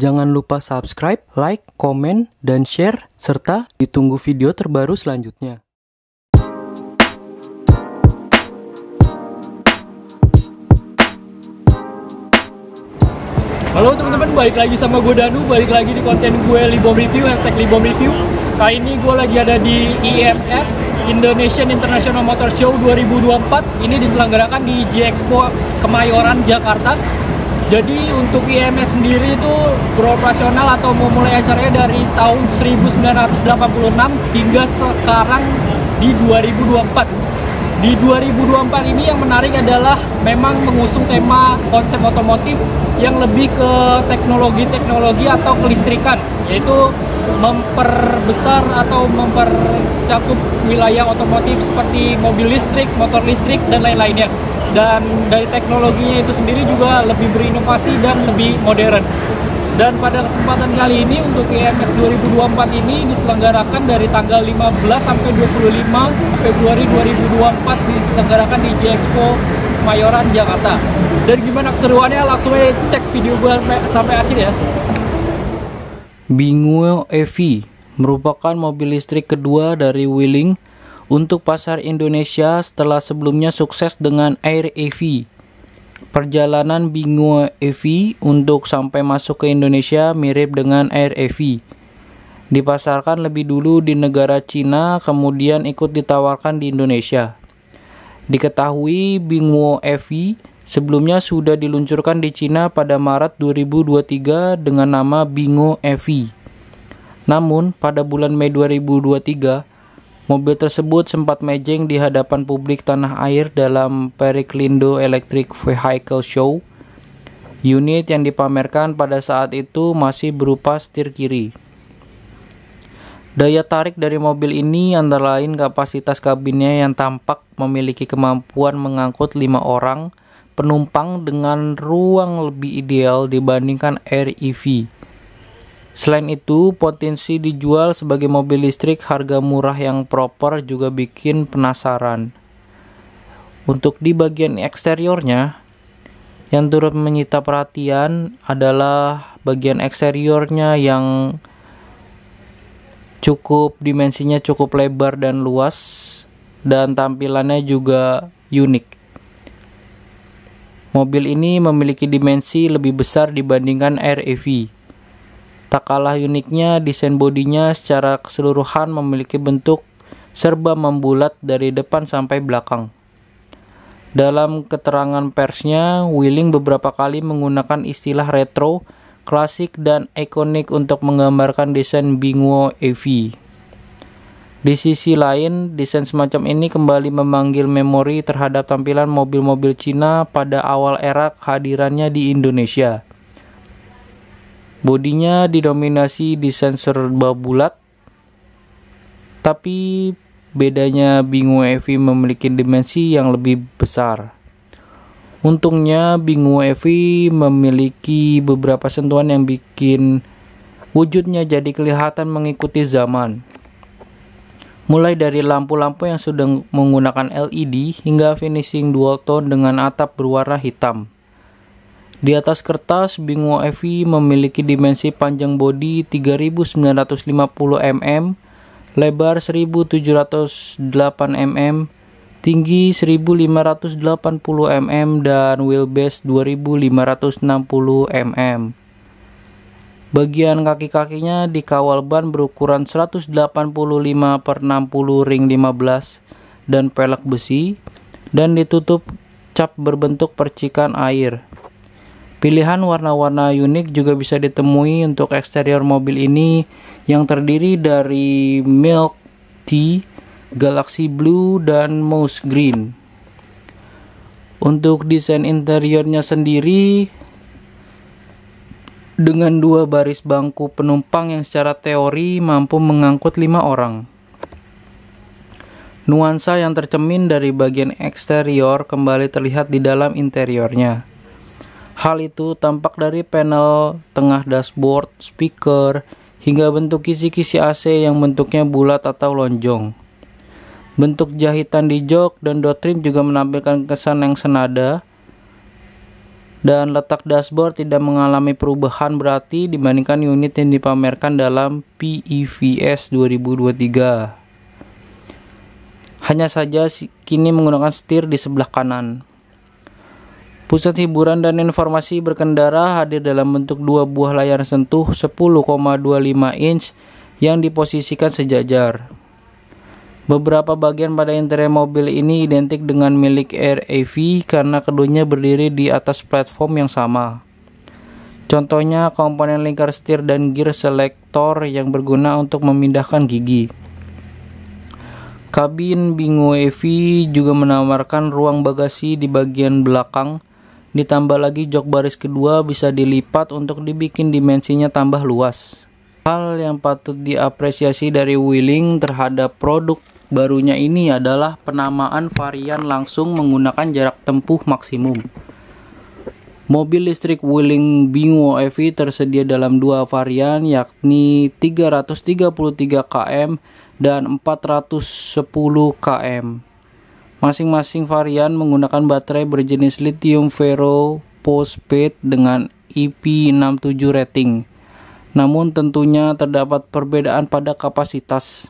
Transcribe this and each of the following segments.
Jangan lupa subscribe, like, komen, dan share, serta ditunggu video terbaru selanjutnya. Halo teman-teman, balik lagi sama gue Danu, balik lagi di konten gue Libom Review, hashtag Libom Review. Kali ini gue lagi ada di IMS, Indonesian International Motor Show 2024 Ini diselenggarakan di G-Expo Kemayoran, Jakarta Jadi untuk IMS sendiri itu beroperasional atau memulai acaranya dari tahun 1986 hingga sekarang di 2024 di 2024 ini yang menarik adalah memang mengusung tema konsep otomotif yang lebih ke teknologi-teknologi atau kelistrikan, yaitu memperbesar atau mempercakup wilayah otomotif seperti mobil listrik, motor listrik, dan lain-lainnya. Dan dari teknologinya itu sendiri juga lebih berinovasi dan lebih modern. Dan pada kesempatan kali ini untuk IMS 2024 ini diselenggarakan dari tanggal 15 sampai 25 Februari 2024 diselenggarakan di G-Expo Mayoran Jakarta. Dan gimana keseruannya langsung aja cek video gue sampai akhir ya. Binguo EV merupakan mobil listrik kedua dari Wuling untuk pasar Indonesia setelah sebelumnya sukses dengan Air EV Perjalanan Binguo EV untuk sampai masuk ke Indonesia mirip dengan Air EV. Dipasarkan lebih dulu di negara Cina, kemudian ikut ditawarkan di Indonesia. Diketahui Binguo EV sebelumnya sudah diluncurkan di Cina pada Maret 2023 dengan nama Bingo EV. Namun, pada bulan Mei 2023, Mobil tersebut sempat mejeng di hadapan publik tanah air dalam Periklindo Electric Vehicle Show. Unit yang dipamerkan pada saat itu masih berupa setir kiri. Daya tarik dari mobil ini antara lain kapasitas kabinnya yang tampak memiliki kemampuan mengangkut lima orang penumpang dengan ruang lebih ideal dibandingkan Air EV. Selain itu, potensi dijual sebagai mobil listrik harga murah yang proper juga bikin penasaran. Untuk di bagian eksteriornya, yang turut menyita perhatian adalah bagian eksteriornya yang cukup dimensinya cukup lebar dan luas dan tampilannya juga unik. Mobil ini memiliki dimensi lebih besar dibandingkan REV Tak kalah uniknya, desain bodinya secara keseluruhan memiliki bentuk serba membulat dari depan sampai belakang. Dalam keterangan persnya, Wheeling beberapa kali menggunakan istilah retro, klasik, dan ikonik untuk menggambarkan desain Binguo EV. Di sisi lain, desain semacam ini kembali memanggil memori terhadap tampilan mobil-mobil Cina pada awal era kehadirannya di Indonesia. Bodinya didominasi di sensor bulat, tapi bedanya Bingu EV memiliki dimensi yang lebih besar. Untungnya Bingu EV memiliki beberapa sentuhan yang bikin wujudnya jadi kelihatan mengikuti zaman. Mulai dari lampu-lampu yang sudah menggunakan LED hingga finishing dual tone dengan atap berwarna hitam. Di atas kertas, Bingo EV memiliki dimensi panjang bodi 3950 mm, lebar 1708 mm, tinggi 1580 mm, dan wheelbase 2560 mm. Bagian kaki-kakinya dikawal ban berukuran 185 per 60 ring 15 dan pelek besi dan ditutup cap berbentuk percikan air. Pilihan warna-warna unik juga bisa ditemui untuk eksterior mobil ini yang terdiri dari milk tea, galaxy blue, dan mouse green. Untuk desain interiornya sendiri, dengan dua baris bangku penumpang yang secara teori mampu mengangkut lima orang. Nuansa yang tercemin dari bagian eksterior kembali terlihat di dalam interiornya. Hal itu tampak dari panel tengah dashboard, speaker, hingga bentuk kisi-kisi AC yang bentuknya bulat atau lonjong. Bentuk jahitan di jok dan dot trim juga menampilkan kesan yang senada. dan letak dashboard tidak mengalami perubahan berarti dibandingkan unit yang dipamerkan dalam PEVS 2023. Hanya saja kini menggunakan setir di sebelah kanan. Pusat hiburan dan informasi berkendara hadir dalam bentuk dua buah layar sentuh 10,25 inch yang diposisikan sejajar. Beberapa bagian pada interior mobil ini identik dengan milik Air AV karena keduanya berdiri di atas platform yang sama. Contohnya komponen lingkar setir dan gear selector yang berguna untuk memindahkan gigi. Kabin Bingo EV juga menawarkan ruang bagasi di bagian belakang Ditambah lagi jok baris kedua bisa dilipat untuk dibikin dimensinya tambah luas. Hal yang patut diapresiasi dari Wheeling terhadap produk barunya ini adalah penamaan varian langsung menggunakan jarak tempuh maksimum. Mobil listrik Wheeling Bingo EV tersedia dalam dua varian yakni 333 km dan 410 km. Masing-masing varian menggunakan baterai berjenis lithium ferro phosphate dengan IP67 rating. Namun tentunya terdapat perbedaan pada kapasitas.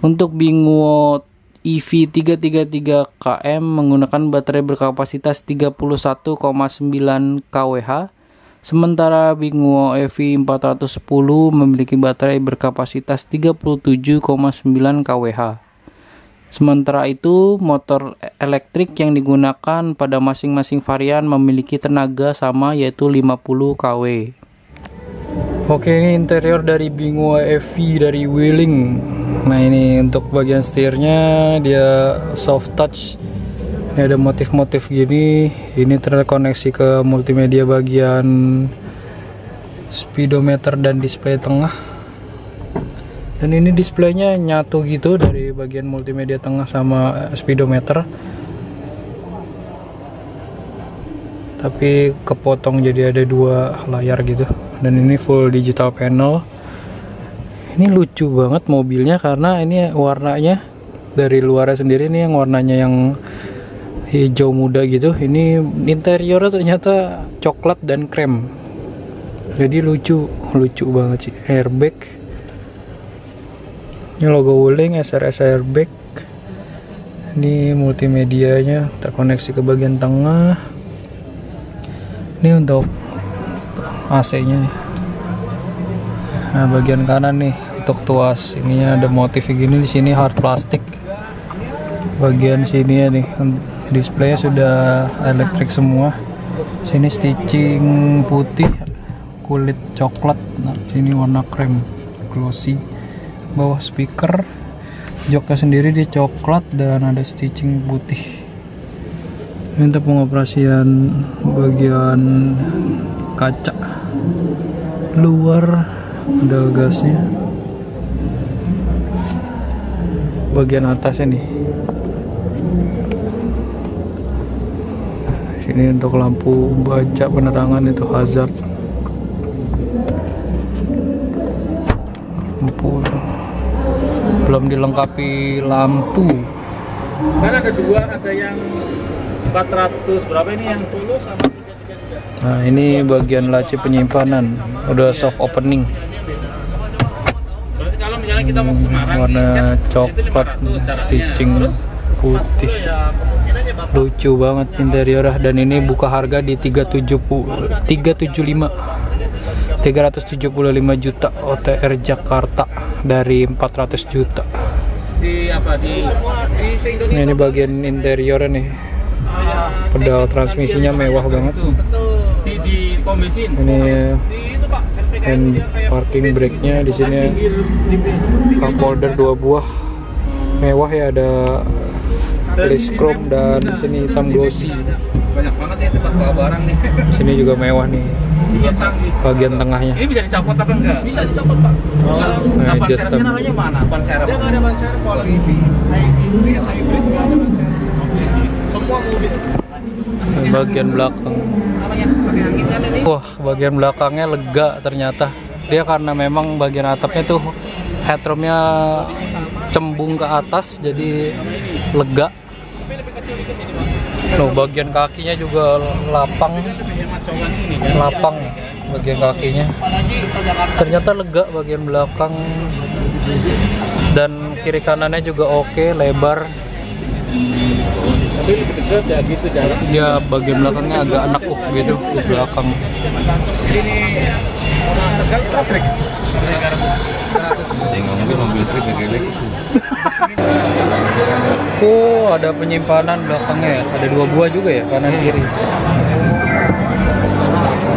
Untuk Binguo EV333KM menggunakan baterai berkapasitas 31,9 kWh, sementara Binguo EV410 memiliki baterai berkapasitas 37,9 kWh. Sementara itu, motor elektrik yang digunakan pada masing-masing varian memiliki tenaga sama yaitu 50 kW. Oke, ini interior dari Bingo EV dari Wheeling. Nah, ini untuk bagian setirnya dia soft touch. Ini ada motif-motif gini. Ini terkoneksi ke multimedia bagian speedometer dan display tengah dan ini displaynya nyatu gitu dari bagian multimedia tengah sama speedometer. Tapi kepotong jadi ada dua layar gitu. Dan ini full digital panel. Ini lucu banget mobilnya karena ini warnanya dari luarnya sendiri ini yang warnanya yang hijau muda gitu. Ini interiornya ternyata coklat dan krem. Jadi lucu lucu banget sih. Airbag ini logo Wuling SRS airbag ini multimedianya terkoneksi ke bagian tengah. Ini untuk AC nya nah bagian kanan nih untuk tuas. Ini ada motif gini di sini hard plastik. Bagian sini ya nih displaynya sudah elektrik semua. Sini stitching putih kulit coklat. Nah sini warna krem glossy bawah speaker joknya sendiri di coklat dan ada stitching putih. Ini untuk pengoperasian bagian kaca. Luar pedal gasnya. Bagian nih. Ini untuk lampu baca penerangan itu hazard. Lampu belum dilengkapi lampu. Ada dua ada yang 400 berapa ini yang tulus sama nah ini bagian laci penyimpanan. Udah soft opening. Berarti kalau misalnya kita mau ke Semarang warna coklat stitching putih. lucu banget interiornya. Dan ini buka harga di 370 375 375 juta OTR Jakarta dari 400 juta. Di apa di, di ini bagian interior nih pedal transmisinya mewah banget. Di, di ini hand parking brake nya di sini cup holder dua buah. Mewah ya ada list chrome dan sini hitam glossy. banyak banget ya tempat barang nih. Sini juga mewah nih Iya canggih. Bagian tengahnya. Ini bisa dicopot apa enggak? Bisa dicopot pak. Oh, nah, ban serepnya namanya mana? Ban serep. Dia nggak ada ban serep kalau EV. Hybrid hybrid nggak ada ban serep. Semua mobil. Bagian belakang. Kan Wah, bagian belakangnya lega ternyata. Dia karena memang bagian atapnya tuh headroomnya cembung ke atas jadi lega Loh, bagian kakinya juga lapang. Lapang bagian kakinya. Ternyata lega bagian belakang dan kiri kanannya juga oke, lebar. Ya bagian belakangnya agak nekuk gitu di belakang. Ini mobil listrik Oh, ada penyimpanan belakangnya ya. Ada dua buah juga ya, kanan kiri.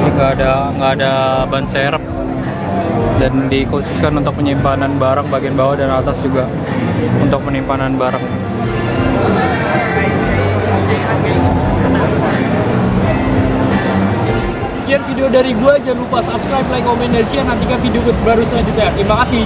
Ini nggak ada nggak ada ban serep dan dikhususkan untuk penyimpanan barang bagian bawah dan atas juga untuk penyimpanan barang. Sekian video dari gua, jangan lupa subscribe, like, comment, dan share. Nantikan video baru selanjutnya. Terima kasih.